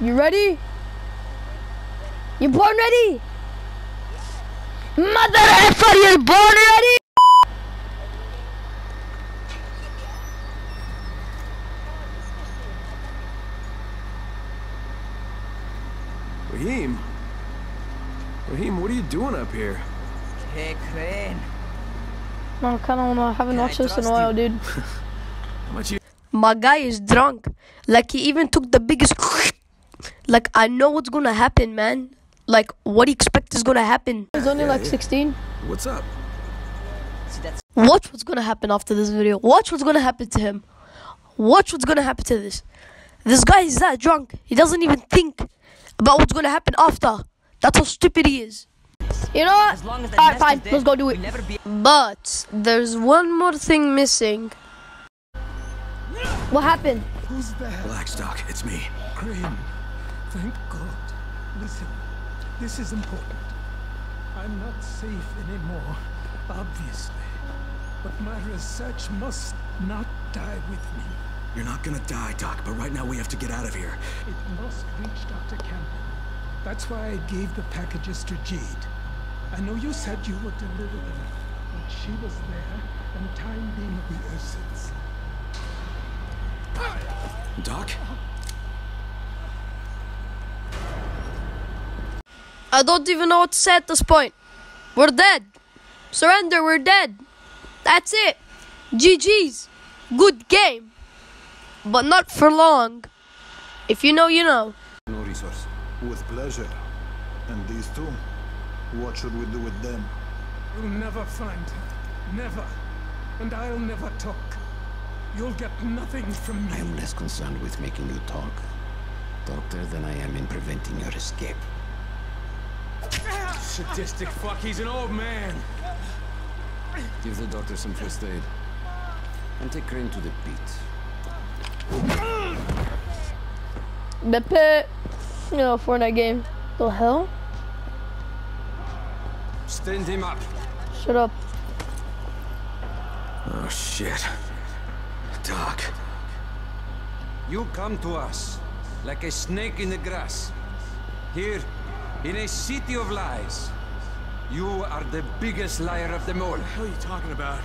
You ready? You born ready? Mother effer, you born ready? Rahim? Rahim, what are you doing up here? Hey, Crane. No, I kind of wanna. Haven't Can I this in a while, you? dude. How much you My guy is drunk. Like he even took the biggest. Like I know what's gonna happen, man. Like what do you expect is gonna happen? He's only like 16. What's up? Watch what's gonna happen after this video. Watch what's gonna happen to him. Watch what's gonna happen to this. This guy is that drunk. He doesn't even think about what's gonna happen after. That's how stupid he is. You know what? as long as the Alright, fine. is there, Let's go do it. never be But there's one more thing missing. What happened? Who's there? Blackstock, it's me. Crane. Thank God. Listen, this is important. I'm not safe anymore, obviously. But my research must not die with me. You're not gonna die, Doc, but right now we have to get out of here. It must reach Dr. Camden. That's why I gave the packages to Jade. I know you said you would deliver them, but she was there, and time being the essence. Doc? I don't even know what to say at this point. We're dead. Surrender, we're dead. That's it. GG's. Good game. But not for long. If you know, you know. No resource. With pleasure. And these two? What should we do with them? You'll never find her. Never. And I'll never talk. You'll get nothing from me. I am less concerned with making you talk, Doctor, than I am in preventing your escape. Sadistic fuck, he's an old man. Give the doctor some first aid. And take Crane to the pit. The pit. You know, Fortnite game. The hell? Stand him up. Shut up. Oh, shit. Doc. You come to us like a snake in the grass. Here, in a city of lies. You are the biggest liar of them all. What the hell are you talking about?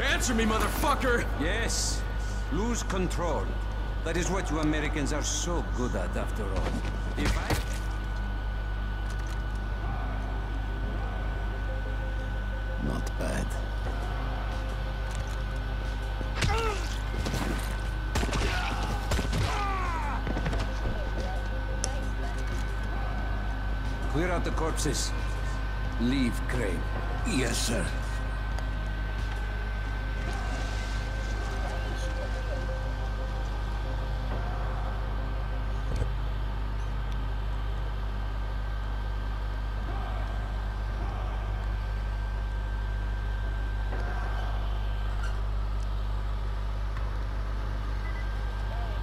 Answer me, motherfucker! Yes, lose control. That is what you Americans are so good at, after all. If I... Not bad. Clear out the corpses. Leave Crane. Yes, sir.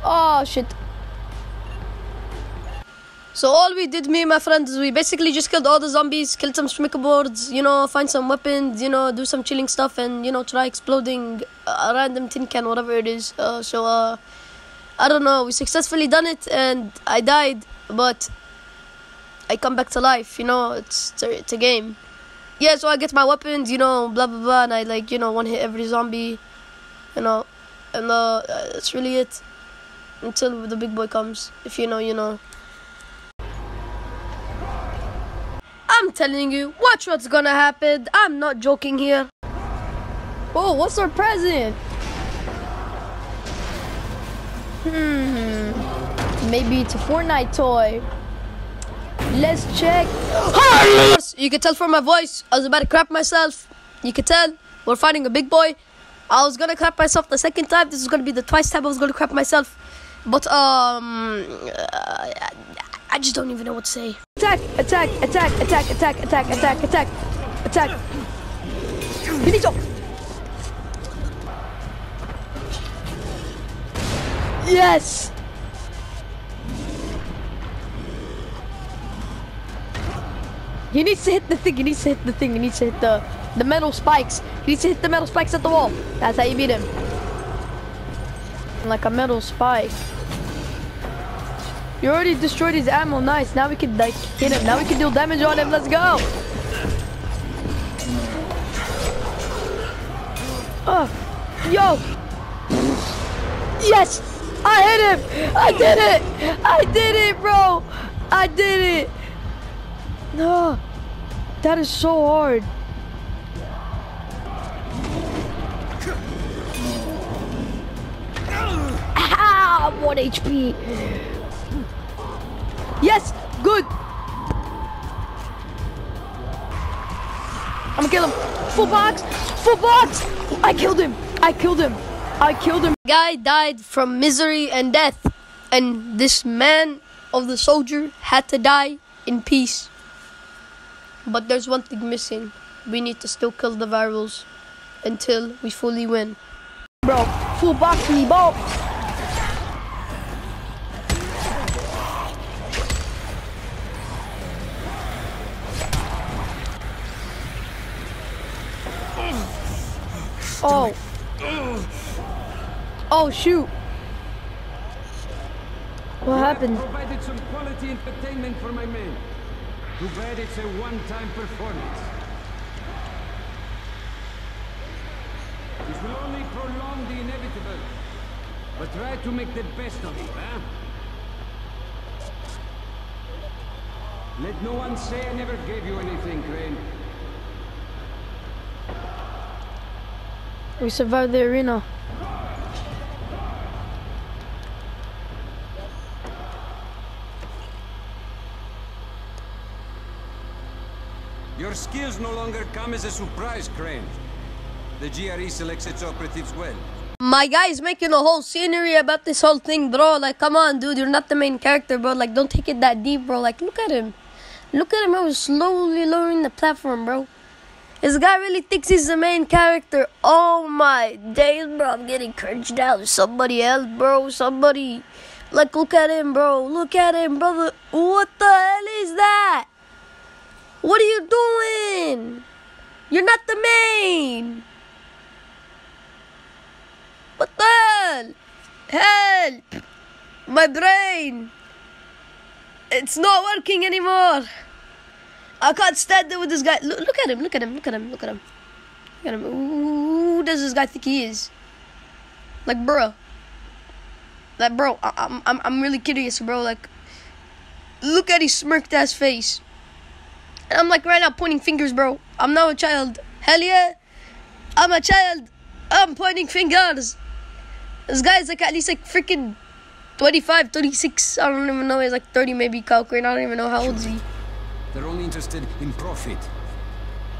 Oh shit. So all we did, me and my friends, we basically just killed all the zombies, killed some smicker boards, you know, find some weapons, you know, do some chilling stuff, and you know, try exploding a random tin can, whatever it is. Uh, so uh, I don't know. We successfully done it, and I died, but I come back to life. You know, it's it's a, it's a game. Yeah, so I get my weapons, you know, blah blah blah, and I like you know one hit every zombie, you know, and uh, that's really it until the big boy comes. If you know, you know. I'm telling you, watch what's gonna happen. I'm not joking here. Oh, what's our present? Hmm. Maybe it's a Fortnite toy. Let's check. You can tell from my voice, I was about to crap myself. You can tell, we're fighting a big boy. I was gonna crap myself the second time. This is gonna be the twice time I was gonna crap myself. But, um, I just don't even know what to say. Attack! Attack! Attack! Attack! Attack! Attack! Attack! Attack! Attack! Finito! Yes! He needs to hit the thing. He needs to hit the thing. He needs to hit the the metal spikes. He needs to hit the metal spikes at the wall. That's how you beat him. Like a metal spike. You already destroyed his ammo. Nice. Now we can like hit him. Now we can deal damage on him. Let's go. Oh, yo. Yes, I hit him. I did it. I did it, bro. I did it. No, that is so hard. Ah, one HP. Yes, good. I'm gonna kill him. Full box, full box. I killed him. I killed him. I killed him. Guy died from misery and death, and this man of the soldier had to die in peace. But there's one thing missing. We need to still kill the virals until we fully win. Bro, full box me, bro. Oh. Oh, shoot. What happened? Provided some quality entertainment for my men. Too bad it's a one-time performance. This will only prolong the inevitable. But try to make the best of it, huh? Let no one say I never gave you anything, Crane. We survived the arena. Your skills no longer come as a surprise, Crane. The GRE selects its operatives well. My guy's making a whole scenery about this whole thing, bro. Like, come on, dude, you're not the main character, bro. Like, don't take it that deep, bro. Like, look at him. Look at him, I was Slowly lowering the platform, bro. This guy really thinks he's the main character. Oh my days, bro. I'm getting cringed out. Somebody else, bro. Somebody. Like, look at him, bro. Look at him, brother. What the hell is that? What are you doing? You're not the main. What the hell? Help! My brain! It's not working anymore. I can't stand there with this guy. Look, look at him, look at him, look at him, look at him. Look at him. Who does this guy think he is? Like, bro. Like, bro, I- I'm, I'm, I'm really curious, bro. Like, look at his smirked ass face. And I'm like right now pointing fingers, bro. I'm now a child. Hell yeah. I'm a child. I'm pointing fingers. This guy's like at least like freaking 25, 36. I don't even know. He's like 30 maybe, Kyle Crane. I don't even know how old is he. They're only interested in profit,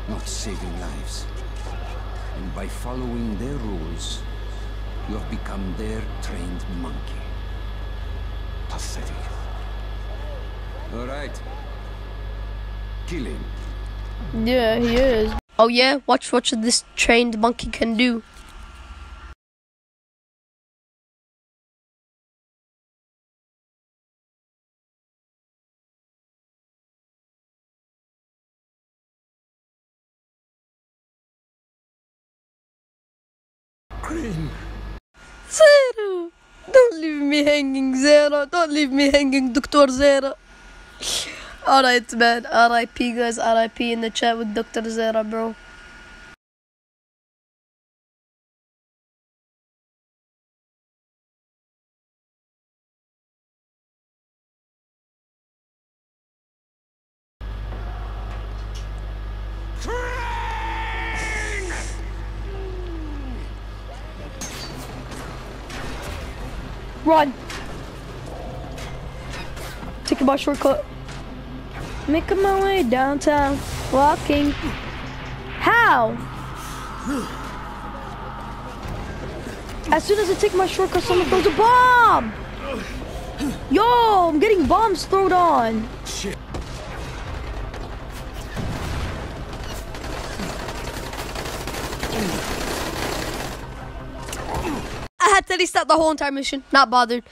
not saving lives. And by following their rules, you have become their trained monkey. Pathetic. All right. Kill him. Yeah, he is. Oh yeah, watch what this trained monkey can do. Crane, Zero! Don't leave me hanging, Zero. Don't leave me hanging, Dr. Zero. Alright, man. RIP, guys. RIP in the chat with Dr. Zero, bro. Run. Taking my shortcut. Making my way downtown. Walking. How? As soon as I take my shortcut, someone throws a bomb. Yo, I'm getting bombs thrown on. I had to restart the whole entire mission. Not bothered.